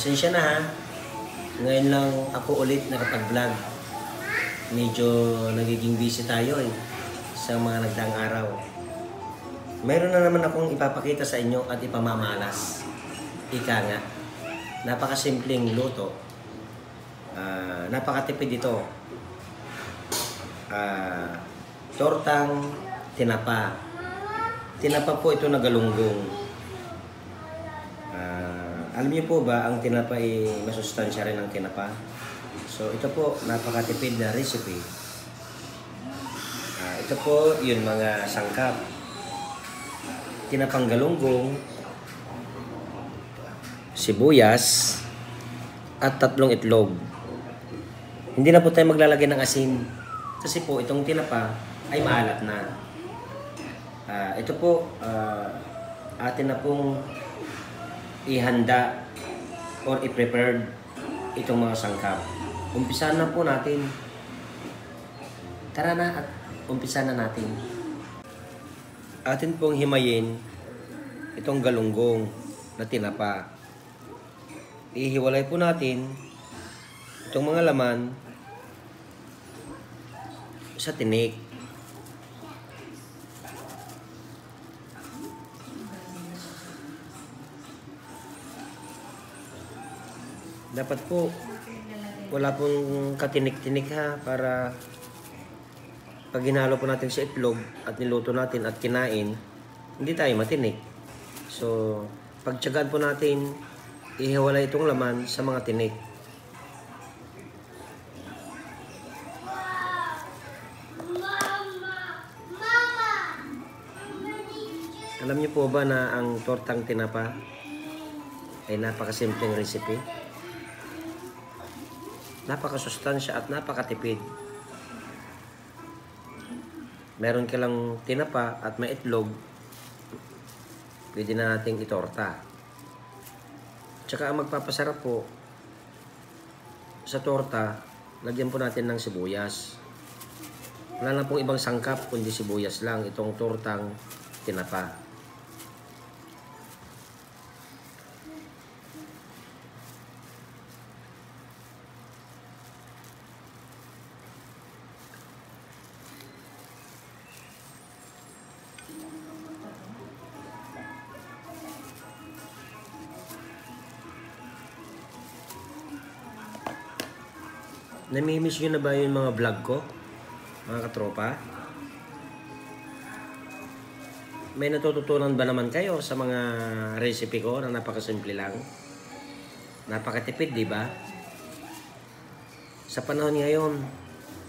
pasensya na ha. Ngayon lang ako ulit nakapag-vlog. Medyo nagiging busy tayo eh sa mga nagdaang araw. Mayroon na naman akong ipapakita sa inyo at ipamamalas. Ika nga, napakasimpleng luto. Ah, napakatipid ito. Ah, tortang tinapa. Tinapa po ito na galunggong. Alam niyo po ba, ang tinapa ay masustansya rin ang tinapa. So ito po, napakatipid na recipe. Ah, ito po yun mga sangkap. Tinapang galunggong, sibuyas, at tatlong itlog. Hindi na po tayo maglalagay ng asin. Kasi po, itong tinapa ay maalat na. Ah, ito po, ah, atin na pong ihanda or i-prepared itong mga sangkap. Umpisahan na po natin. Tara na at umpisa na natin. Atin pong himayin itong galunggong na tinapa. Ihiwalay po natin itong mga laman sa tinik. Dapat po wala pong katinik-tinik ha para pag ginalo po natin sa itlog at niluto natin at kinain, hindi tayo matinik. So, pagtsagaan po natin, ihiwalay itong laman sa mga tinik. Alam niyo po ba na ang tortang tinapa ay napakasimpleng recipe? Napakasustansya at napakatipid. Meron ka lang tinapa at may itlog, pwede na nating itorta. Tsaka ang magpapasarap po sa torta, lagyan po natin ng sibuyas. Wala lang pong ibang sangkap kundi sibuyas lang itong tortang tinapa. Namimiss nyo na ba yung mga vlog ko? Mga katropa? May natututunan ba naman kayo sa mga recipe ko na napakasimple lang? Napakatipid, di ba? Sa panahon ngayon,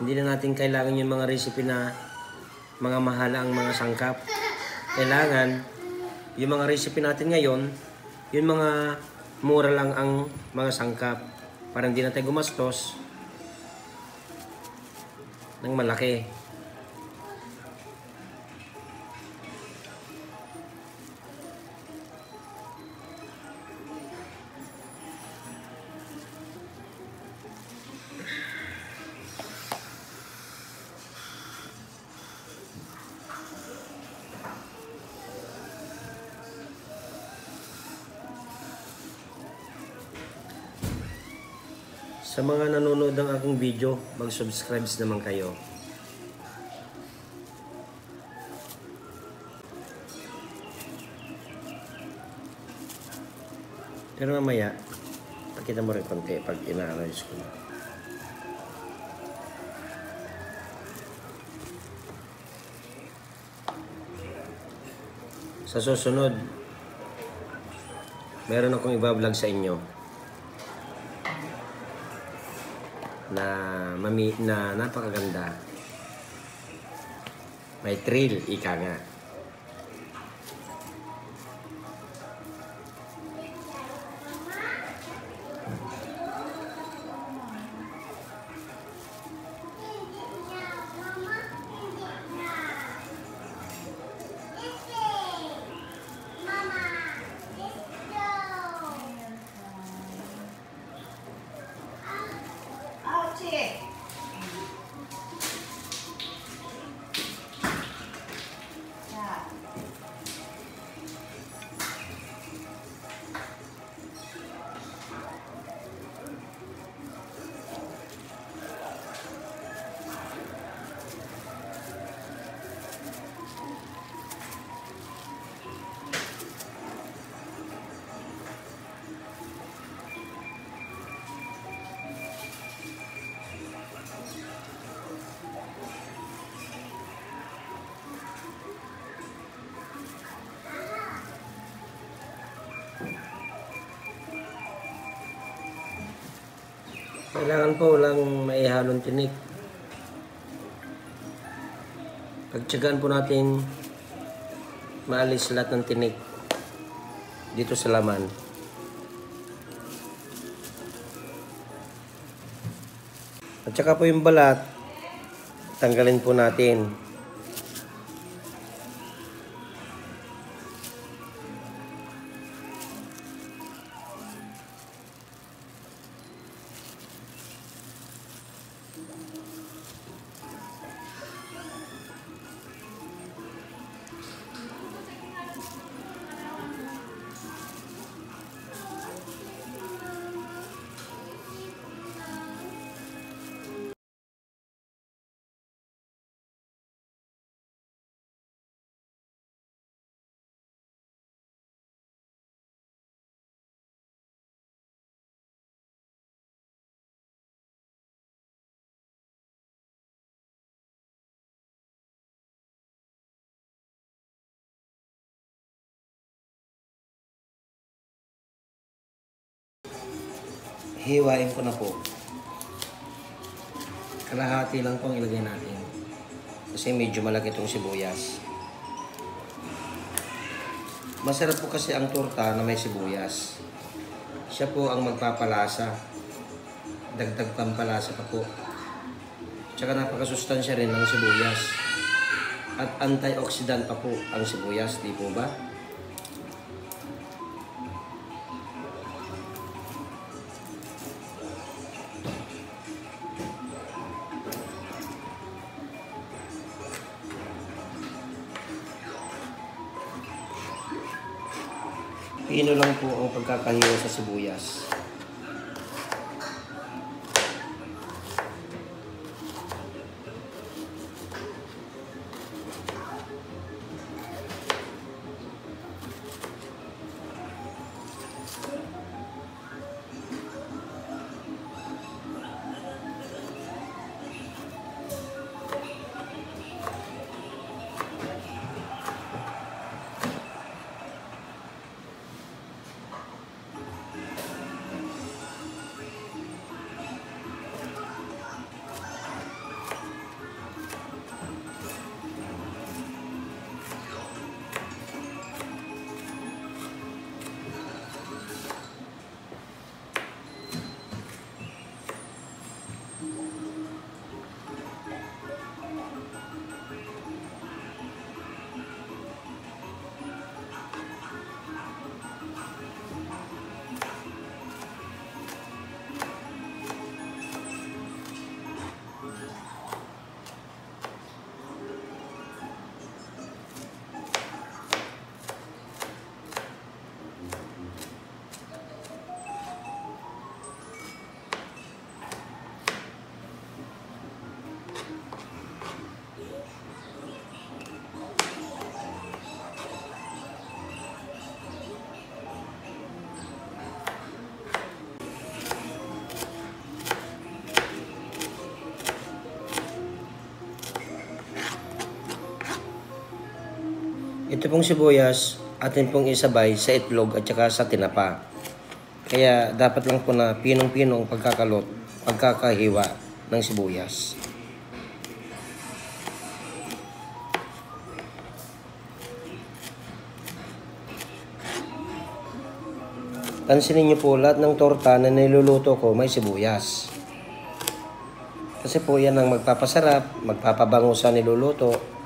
hindi na natin kailangan yung mga recipe na mga mahala ang mga sangkap. Kailangan, yung mga recipe natin ngayon, yung mga mura lang ang mga sangkap. Para hindi na tayo gumastos, ng malaki. Sa mga nanonood ng aking video, mag-subscribe naman kayo. Pero mamaya, pakita mo rin konti pag ina-analyze ko. Sa susunod, meron akong iba-vlog sa inyo na mami na napakaganda. May thrill, ika nga. Kailangan po walang maihalong tinik. Pagtsagaan po natin maalis lahat ng tinik dito sa laman. At saka po yung balat, tanggalin po natin. Hiwain ko na po. Kalahati lang po ang ilagay natin. Kasi medyo malaki itong sibuyas. Masarap po kasi ang torta na may sibuyas. Siya po ang magpapalasa. Dagdag pampalasa pa po. Tsaka napakasustansya rin ng sibuyas. At antioxidant pa po ang sibuyas, di po ba? Pino lang po ang pagkakahiwa sa sibuyas. Ito pong sibuyas, atin pong isabay sa itlog at saka sa tinapa. Kaya dapat lang po na pinong-pinong pagkakalot, pagkakahiwa ng sibuyas. Pansinin niyo po lahat ng torta na niluluto ko may sibuyas. Kasi po yan ang magpapasarap, magpapabango sa niluluto,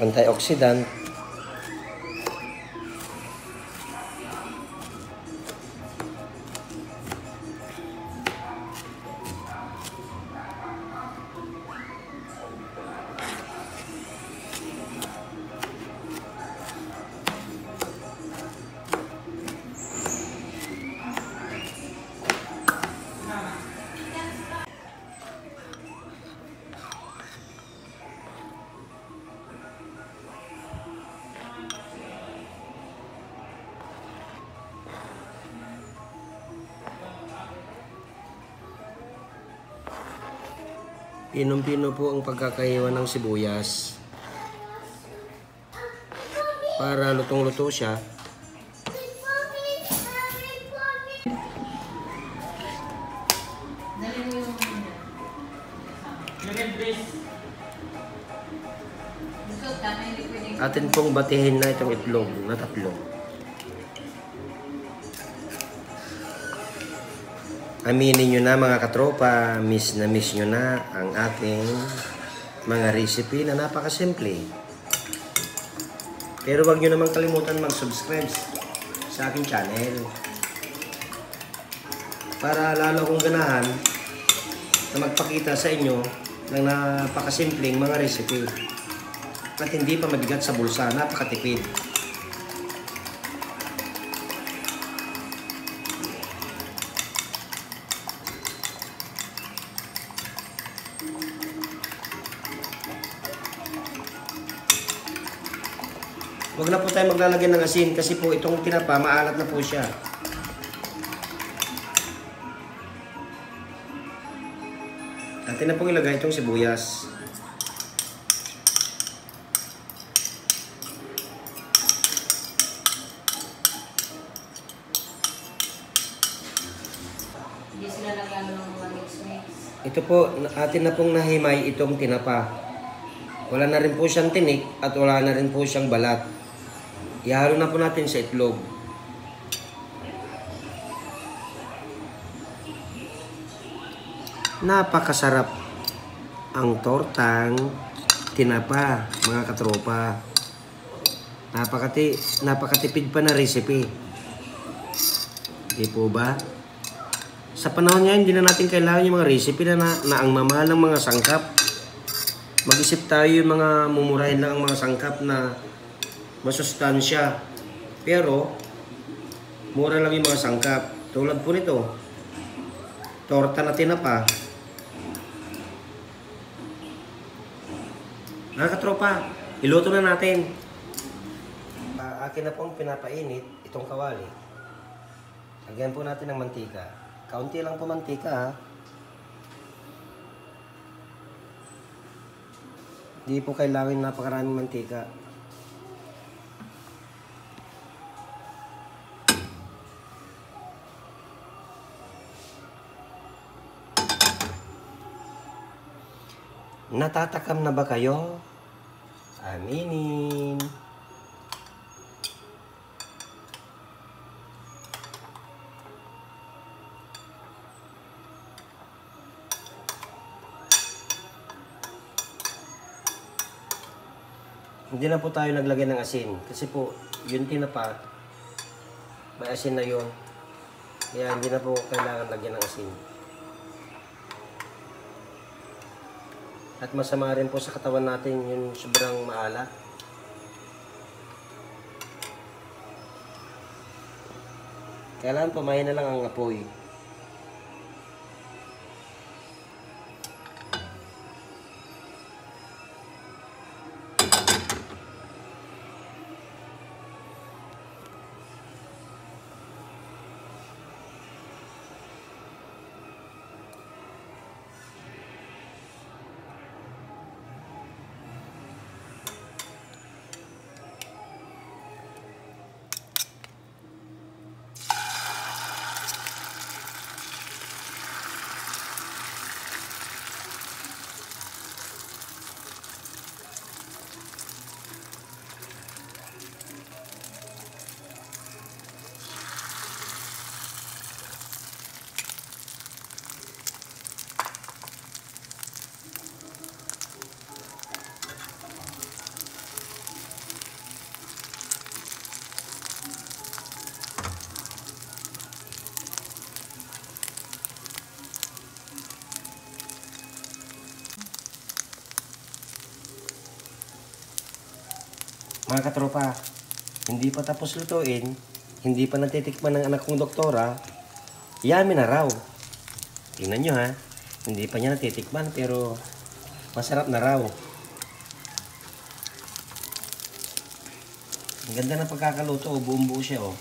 antioxidant. Pinumpino po ang pagkakaiwan ng sibuyas. Para lutong-luto siya. Atin pong batihin na itong itlog na tatlo. Aminin nyo na mga katropa, miss na miss nyo na ang aking mga recipe na napakasimple. Pero wag nyo naman kalimutan mag-subscribe sa aking channel. Para lalo kong ganahan na magpakita sa inyo ng napakasimpleng mga recipe at hindi pa mabigat sa bulsa, napakatipid. Tayo maglalagay ng asin kasi po itong tinapa, maalat na po siya. Atin na pong ilagay itong sibuyas. Ito po, atin na pong nahimay itong tinapa. Wala na rin po siyang tinik at wala na rin po siyang balat. Ihalo na po natin sa itlog. Napakasarap ang tortang tinapa, mga katropa. Napakati, napakatipid pa na recipe. Di po ba? Sa panahon ngayon, hindi na natin kailangan yung mga recipe na, na, na ang mamahal ng mga sangkap. Mag-isip tayo yung mga mumurahin lang ang mga sangkap na masustansya. Pero, mura lang yung mga sangkap. Tulad po nito, torta na tinapa. Mga katropa, iluto na natin. Uh, akin na pong pinapainit itong kawali. Lagyan po natin ng mantika. Kaunti lang po mantika ha. Hindi po kailangan napakaraming mantika. Natatakam na ba kayo? Aminin. Hindi na po tayo naglagay ng asin. Kasi po, yun tinapa, may asin na yun. Kaya hindi na po kailangan lagyan ng asin. At masama rin po sa katawan natin yung sobrang maalat. Kailangan pamahin na lang ang apoy. Mga katropa, hindi pa tapos lutuin, hindi pa natitikman ng anak kong doktora, yami na raw. Tingnan nyo ha, hindi pa niya natitikman pero masarap na raw. Ang ganda ng pagkakaluto, buong buo siya oh.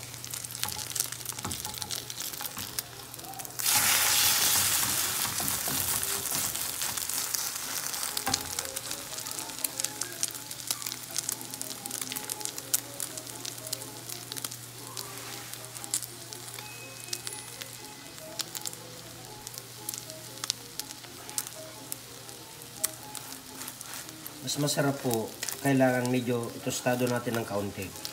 Mas masarap po kailangan medyo tostado natin ng kaunti.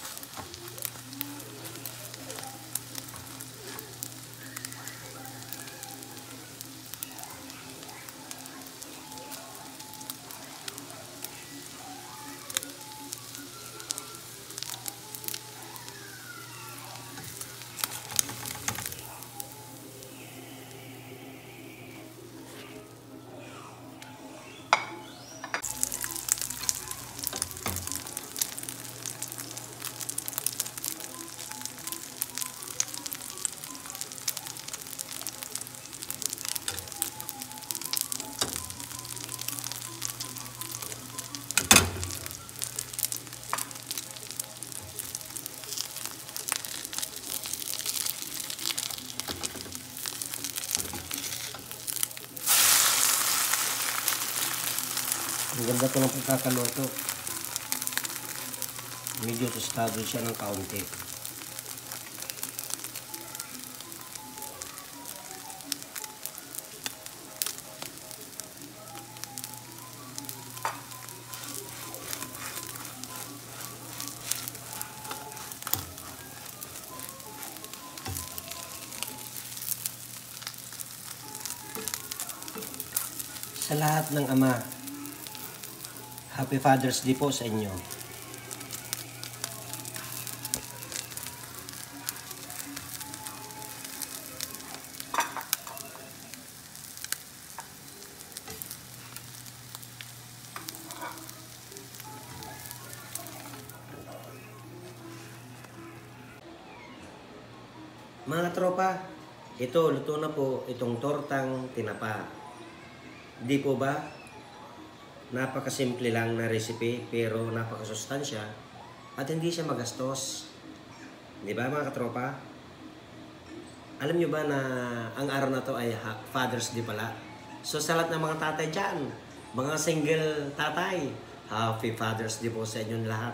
Ganda ko ng pagkakaluto. Medyo tostado siya ng kaunti. Sa lahat ng ama, Happy Father's Day po sa inyo. Mga tropa, ito, luto na po itong tortang tinapa. Di po ba? Napakasimple lang na recipe pero napakasustansya at hindi siya magastos. Di ba mga katropa? Alam nyo ba na ang araw na to ay Father's Day pala? So sa lahat ng mga tatay dyan, mga single tatay, Happy Father's Day po sa inyong lahat.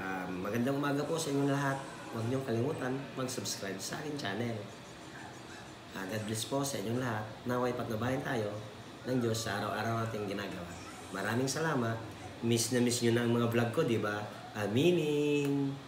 Um, magandang umaga po sa inyong lahat. Huwag niyong kalimutan mag-subscribe sa aking channel. Ah, God bless po sa inyong lahat. Naway patnubayan tayo ng Diyos sa araw-araw nating ginagawa. Maraming salamat. Miss na miss nyo na ang mga vlog ko, di ba? Aminin!